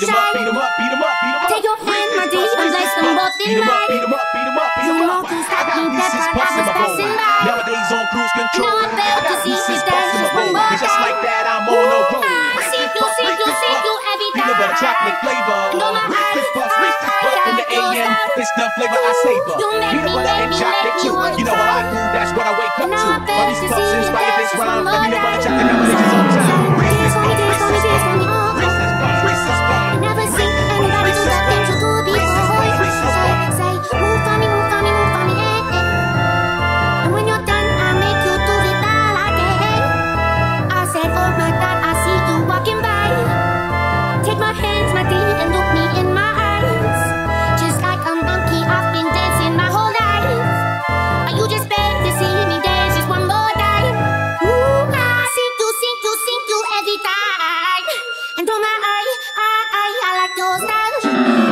beat 'em up, beat 'em up, beat 'em up, beat 'em up. Take your hand, my D, and place them both in mine. Beat 'em up, beat 'em up, beat 'em up. You won't stop me, that's why I was passing by. Nowadays on cruise control. No, I fail to see if that's just one more Just like that, I'm on the road. I see you, see you, see you every time. Peanut butter chocolate flavor. No, my eyes is fine. In the AM, it's the flavor I savor. Peanut butter and chocolate too. You know what I do, that's what I wake up to. My response inspired this when I'm the peanut butter chocolate. Woo!